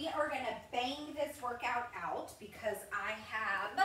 we are gonna bang this workout out because I have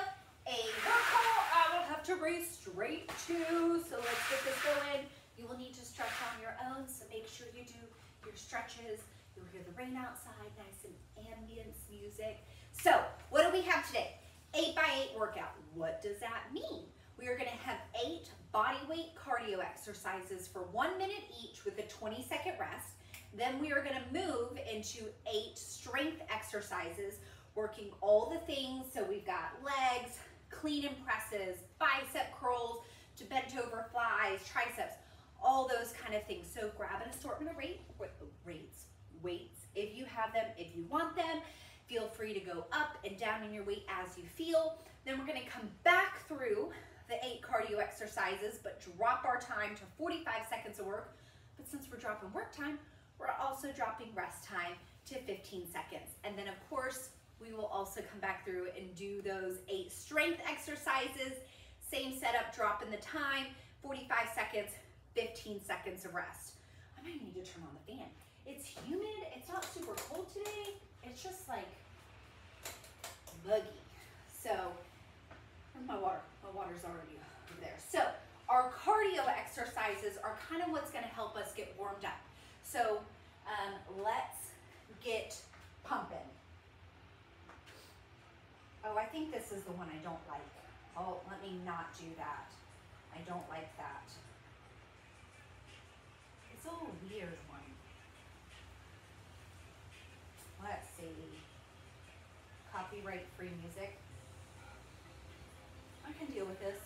a workout I will have to race straight to. So let's get this going. You will need to stretch on your own, so make sure you do your stretches. You'll hear the rain outside, nice and ambience music. So what do we have today? Eight by eight workout. What does that mean? We are gonna have eight body weight cardio exercises for one minute each with a 20 second rest. Then we are gonna move into eight strength exercises, working all the things. So we've got legs, clean and presses, bicep curls, to bent over flies, triceps, all those kind of things. So grab an assortment of rate, rates, weights, if you have them, if you want them. Feel free to go up and down in your weight as you feel. Then we're gonna come back through the eight cardio exercises, but drop our time to 45 seconds of work. But since we're dropping work time, we're also dropping rest time to 15 seconds. And then of course, we will also come back through and do those eight strength exercises. Same setup, drop in the time, 45 seconds, 15 seconds of rest. I might need to turn on the fan. It's humid, it's not super cold today. It's just like muggy. So, my water? My water's already over there. So, our cardio exercises are kind of what's gonna help us get warmed up. So, um, let's get pumping. Oh, I think this is the one I don't like. Oh, let me not do that. I don't like that. It's a weird one. Let's see. Copyright free music. I can deal with this.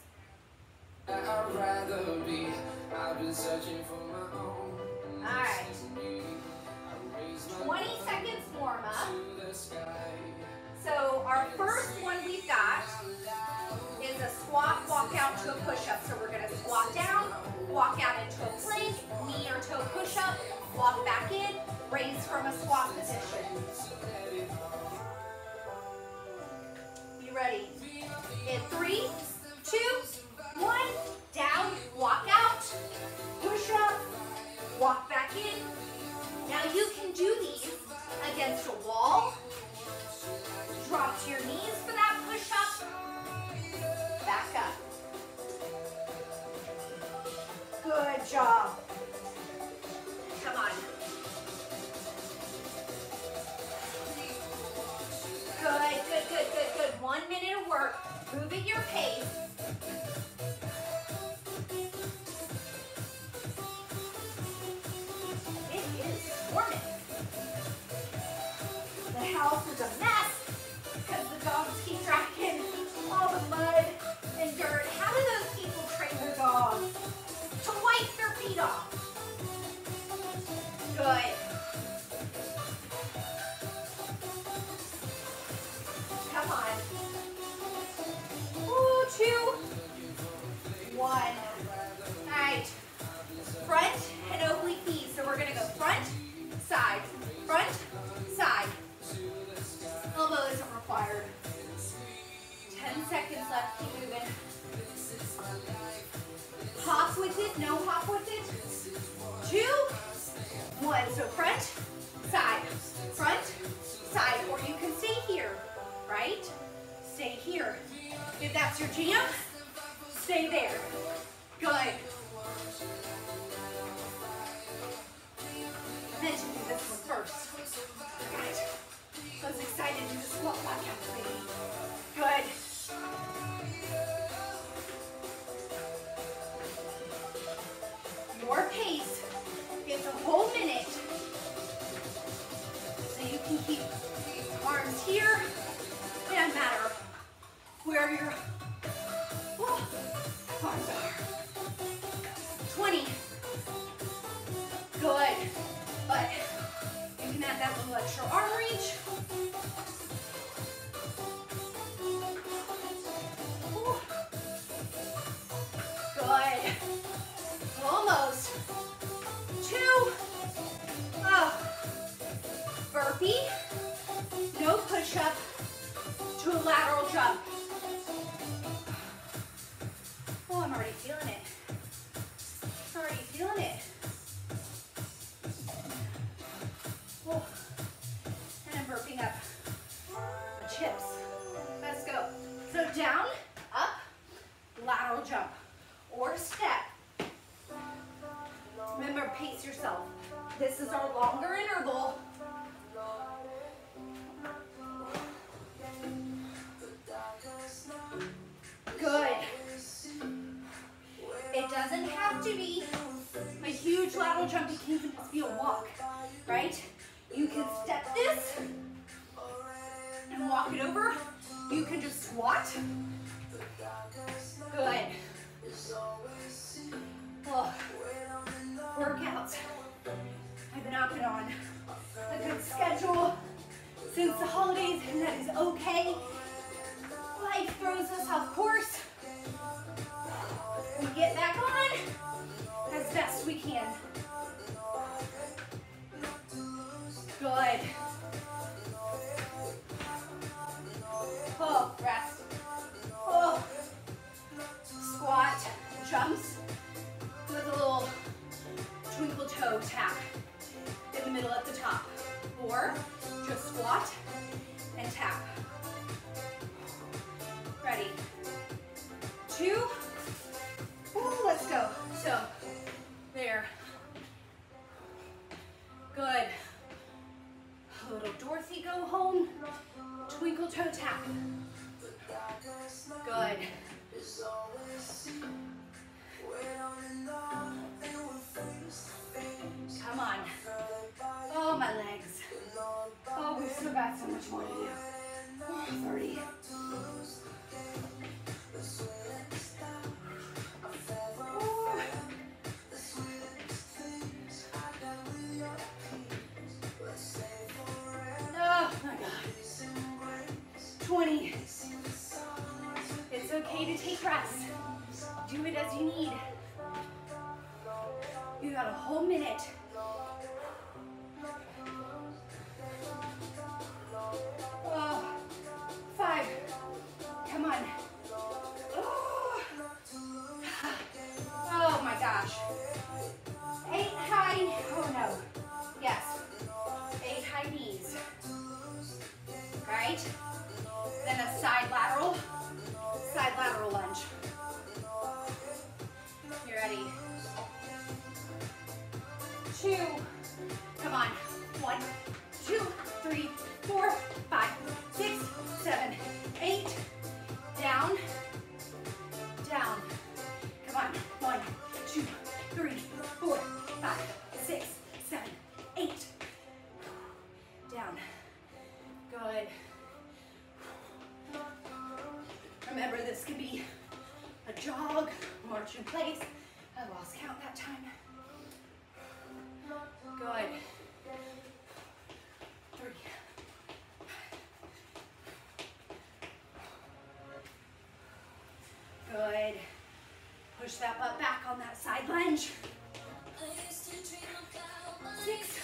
I'd rather be. I've been searching for my own. Alright. 20 seconds warm up. So our first one we've got is a squat, walk out to a push-up. So we're gonna squat down, walk out into a plank, knee or toe push-up, walk back in, raise from a squat position. You ready? In three, two, one, down, walk out, push up, walk back in. Now you can do that's your jam, stay there. Good. Meant to do this one first. Right. I was excited to do the squat podcast, baby. Good. Your pace is a whole minute. So you can keep arms here. It doesn't matter where your arm reach. Good. Almost. Two. Oh. Uh, burpee. No push-up to a lateral jump. Oh, I'm already feeling it. top. Or just squat and tap. need to take rest. Do it as you need. You got a whole minute. Push that butt back on that side lunge. Six.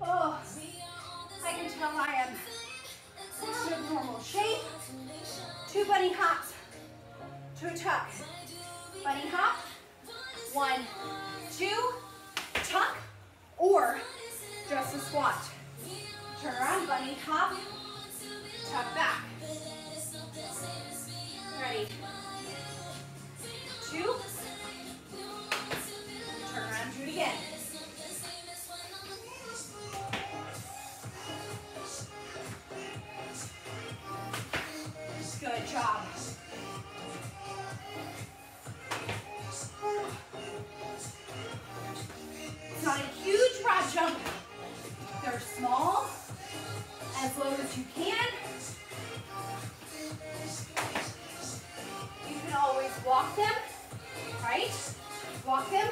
Oh, I can tell I am normal shape. Two bunny hops to a tuck. Bunny hop, one, two, tuck, or just a squat. Turn around, bunny hop, tuck back. Ready. Two, turn around, do it again. low as you can. You can always walk them, right? Walk them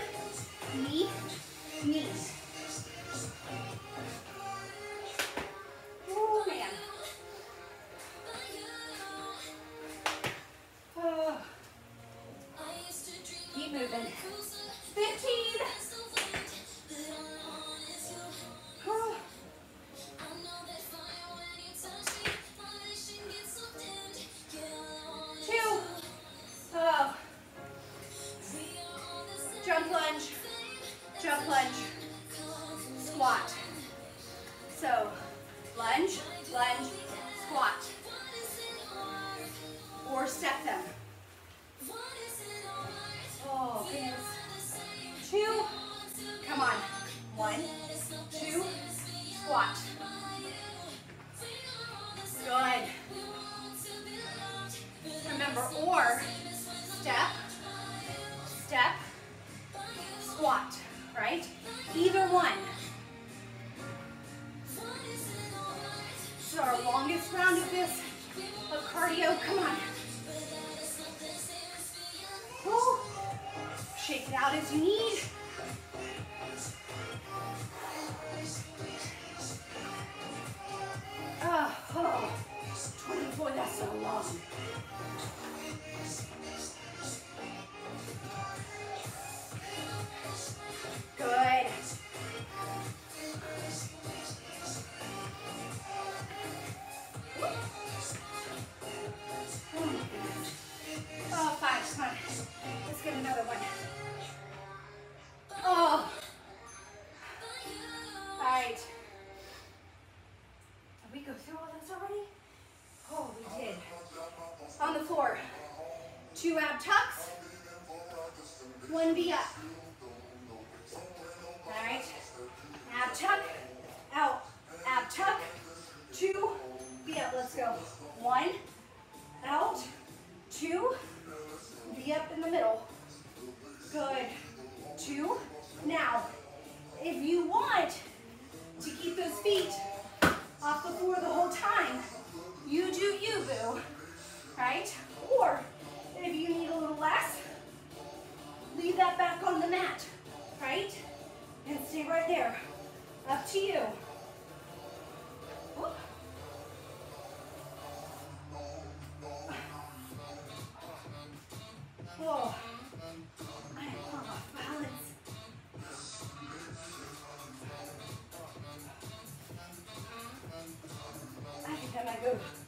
Ugh.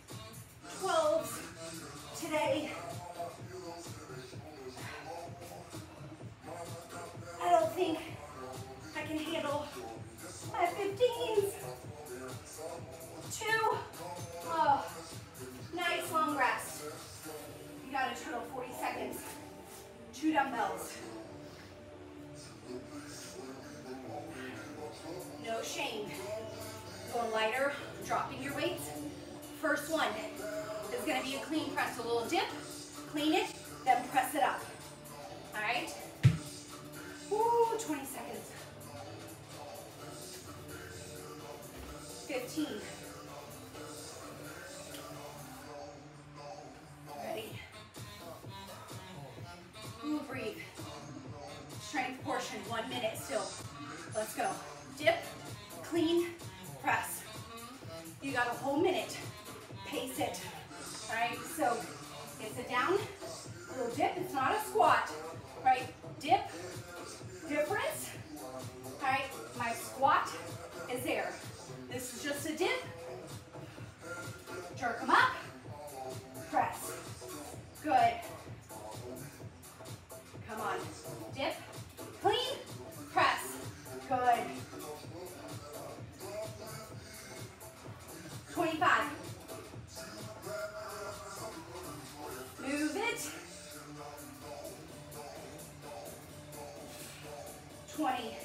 20th.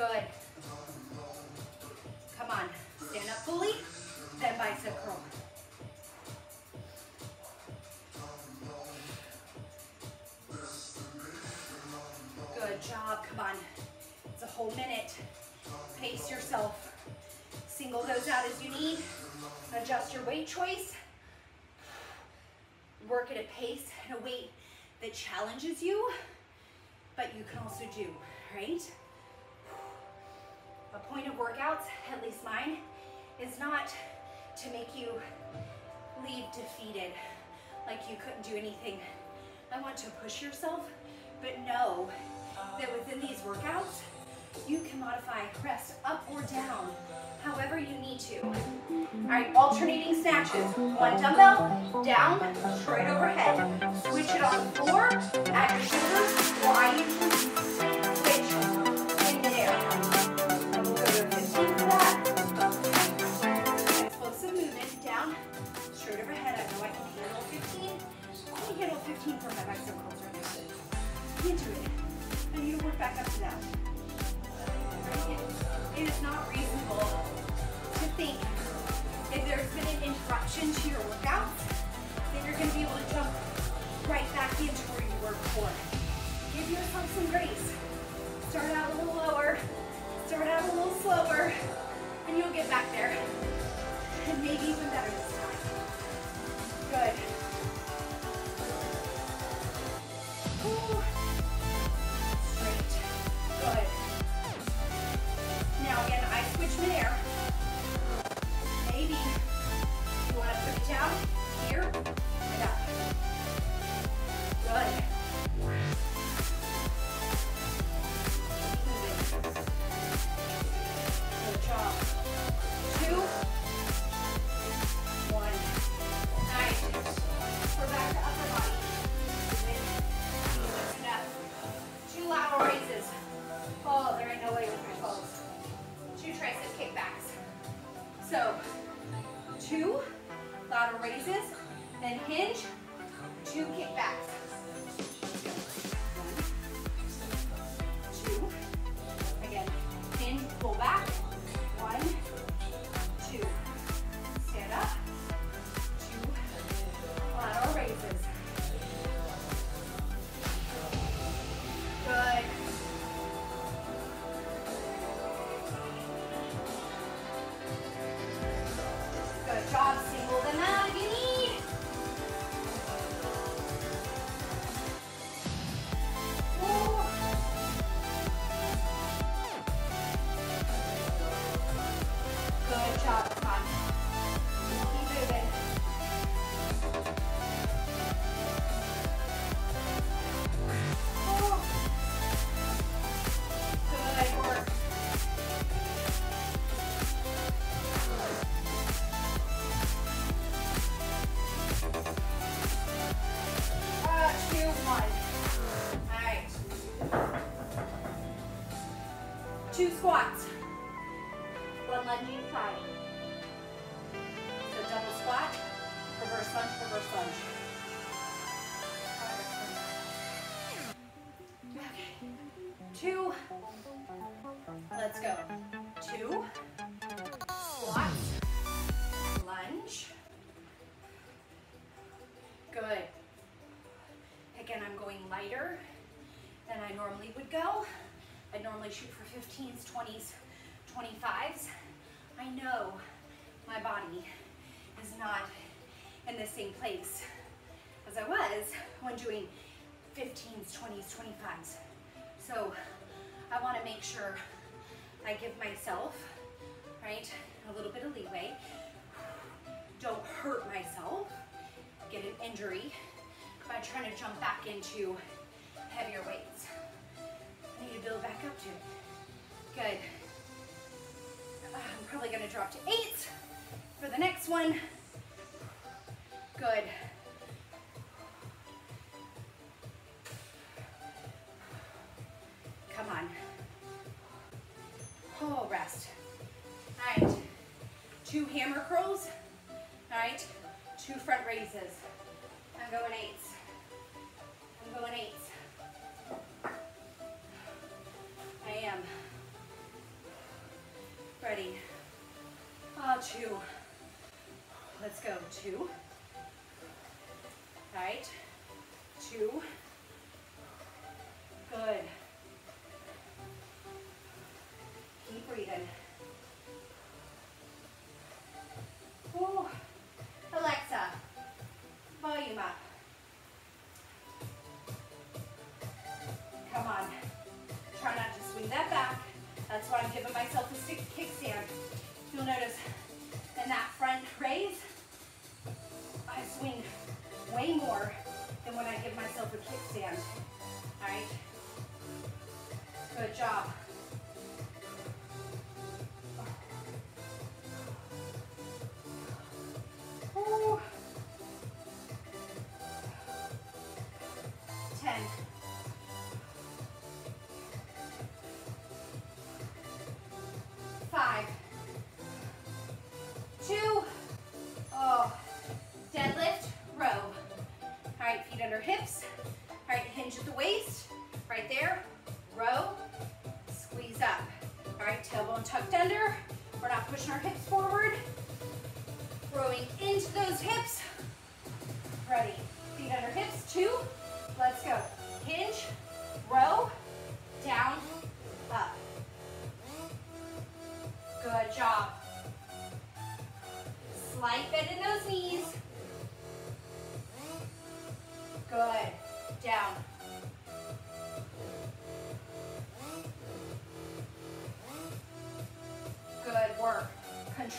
Good. Come on. Stand up fully, then bicep curl. Good job. Come on. It's a whole minute. Pace yourself. Single those out as you need. Adjust your weight choice. Work at a pace and a weight that challenges you, but you can also do, right? to make you leave defeated, like you couldn't do anything. I want to push yourself, but know that within these workouts, you can modify rest up or down, however you need to. All right, alternating snatches. One dumbbell, down, straight overhead. Switch it on four. Add your shoulders, or I can handle 15 for my bicycle. You can do it. I need to work back up to that. It is not reasonable to think if there's been an interruption to your workout, that you're going to be able to jump right back into where you were before. Give yourself some grace. Start out a little lower, start out a little slower, and you'll get back there. And maybe even better Let's go. Two. Squat. Lunge. Good. Again, I'm going lighter than I normally would go. I normally shoot for 15s, 20s, 25s. I know my body is not in the same place as I was when doing 15s, 20s, 25s. So I want to make sure I give myself, right, a little bit of leeway. Don't hurt myself, get an injury by trying to jump back into heavier weights. I need to build back up to it. Good. I'm probably gonna drop to eight for the next one. Good. Come on. Oh, rest. All right. Two hammer curls. All right. Two front raises. I'm going eights. I'm going eights. I am. Ready. Ah, Oh, two. Let's go. Two. Right. Two. Good. Right, tailbone tucked under. We're not pushing our hips forward. Rowing into those hips. Ready. Feet under hips. Two. Let's go. Hinge, row, down, up. Good job. Slight bend in those knees. Good. Down.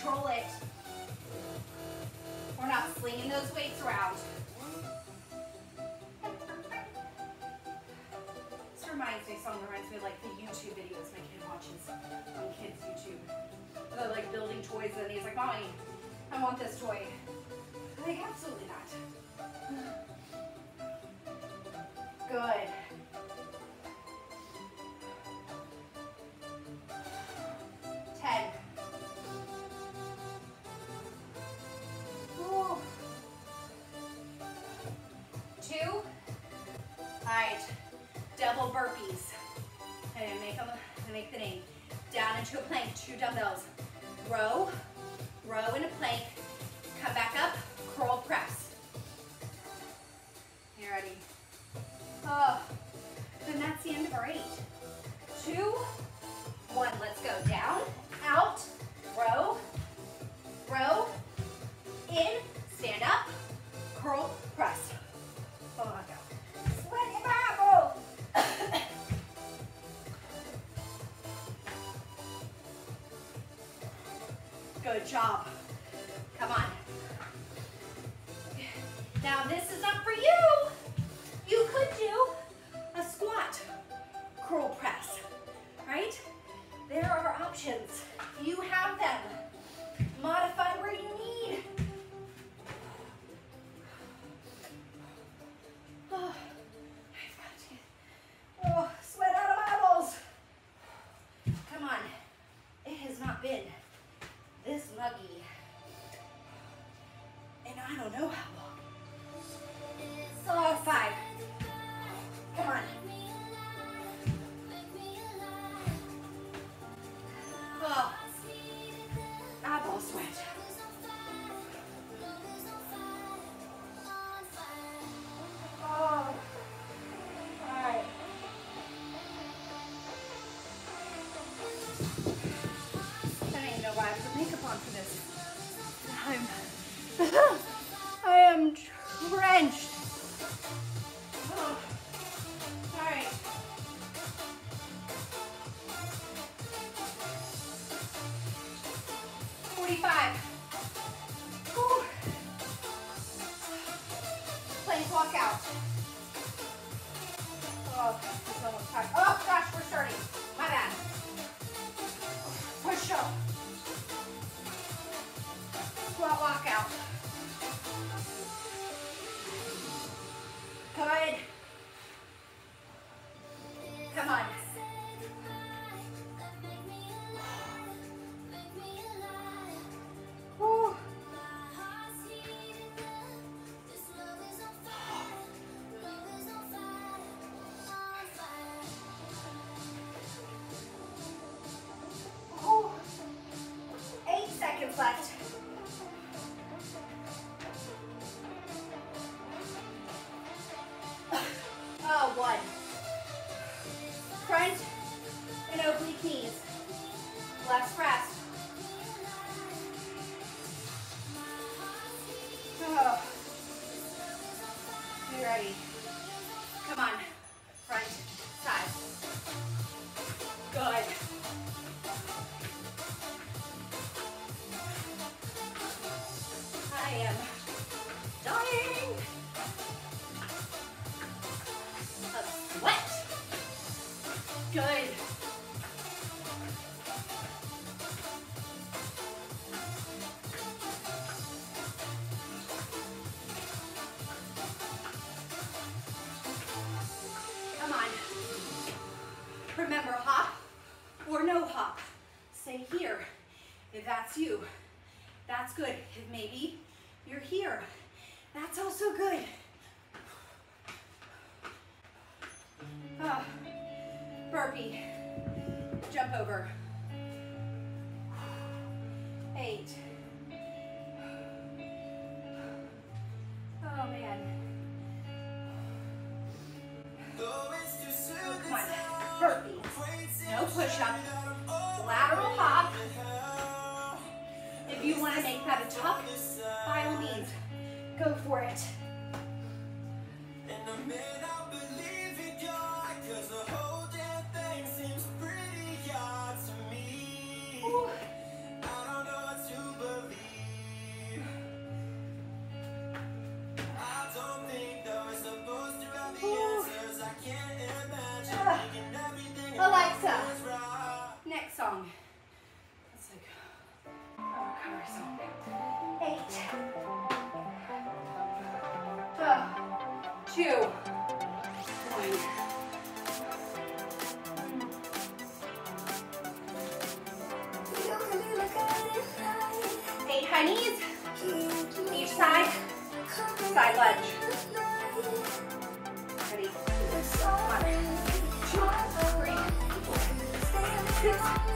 Control it. We're not slinging those weights around. This reminds me, song reminds me of like the YouTube videos my kid watches on kids' YouTube. They're like building toys and he's like, Mommy, I want this toy. I'm like, absolutely not. Good. Double burpees. And make them, make the name. Down into a plank, two dumbbells. Row, row in a plank. Come back up, curl press. You ready? Oh, then that's the end of our eight. Two, one, let's go. Down, Good job. Jump over. Eight. Oh man. Come on, burpees. No push-up. Lateral hop. If you want to make that a tuck, by all means, go for it. Six,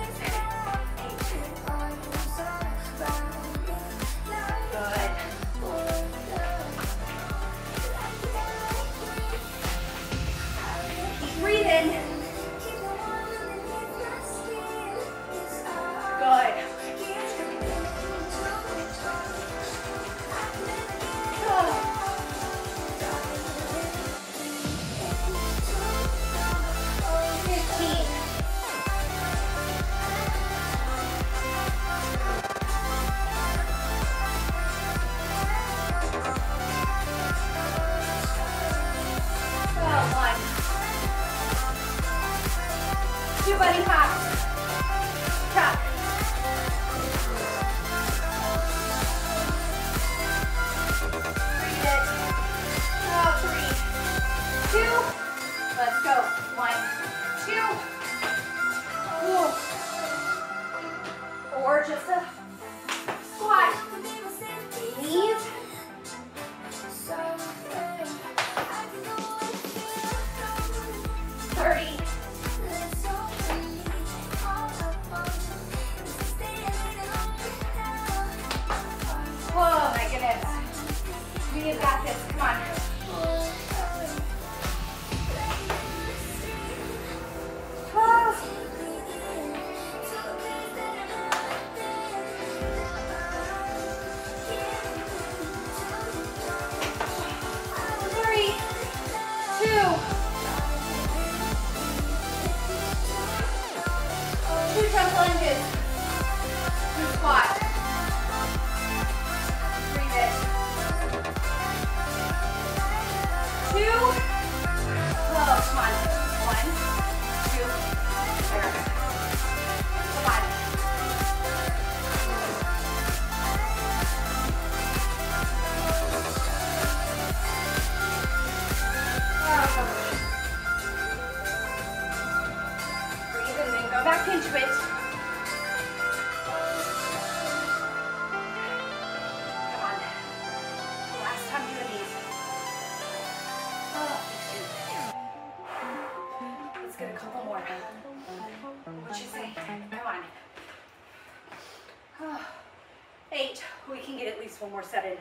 Eight. We can get at least one more set in.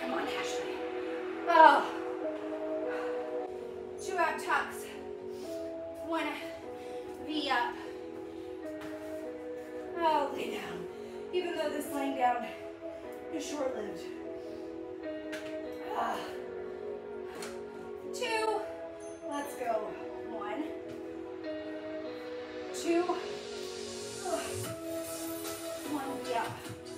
Come on, Ashlee. Oh. Two out tucks. One V up. Oh, lay down. Even though this laying down is short-lived. Ah. Two. Let's go. One. Two. Up.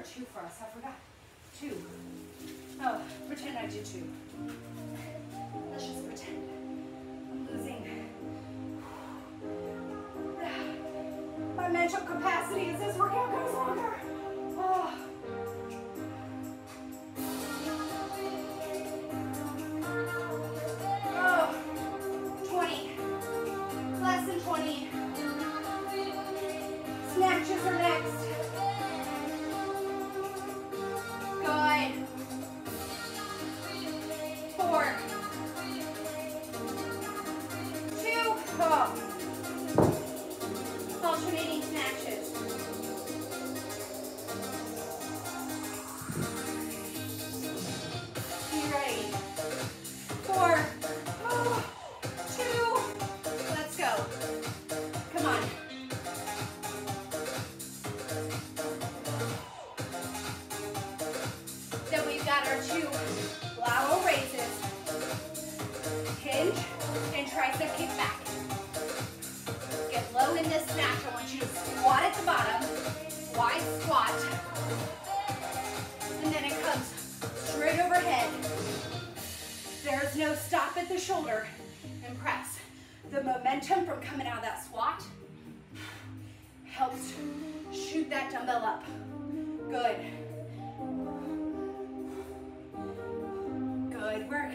were two for us. I forgot. Two. Oh, pretend I did two. Let's just pretend. I'm losing. My mental capacity as this workout goes longer. the shoulder and press. The momentum from coming out of that squat helps shoot that dumbbell up. Good. Good work.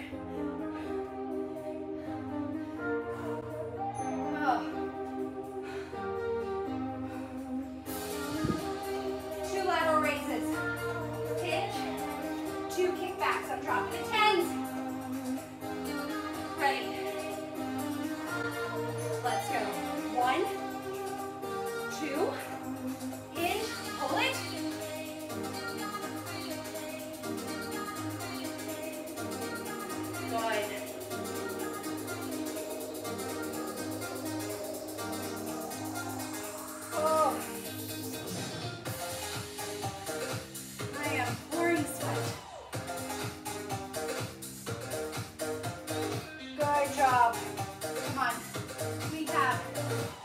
Tchau!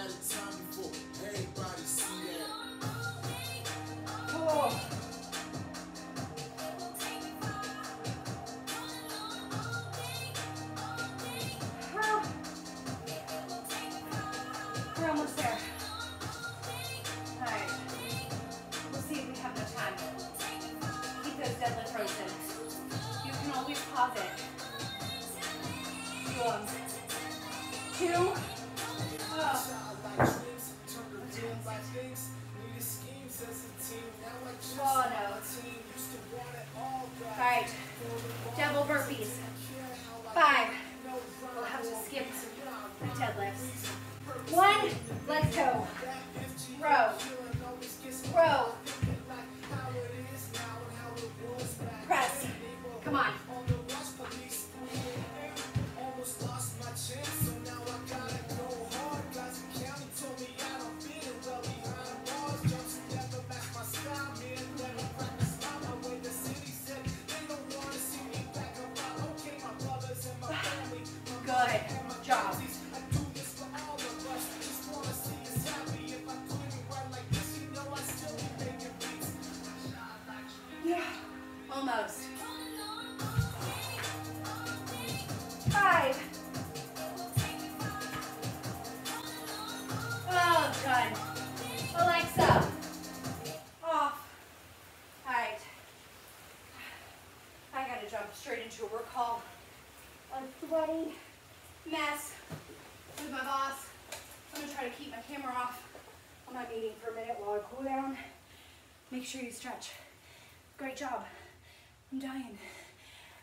had time before. Everybody see that. We're almost there. All right. We'll see if we have time. Keep those. You can always pause it. Two. Oh. Swallow notes. Alright, double burpees. Five. We'll have to skip the deadlifts. One, let's go. Row, row, sure you stretch. Great job. I'm dying.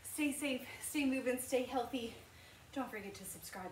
Stay safe, stay moving, stay healthy. Don't forget to subscribe.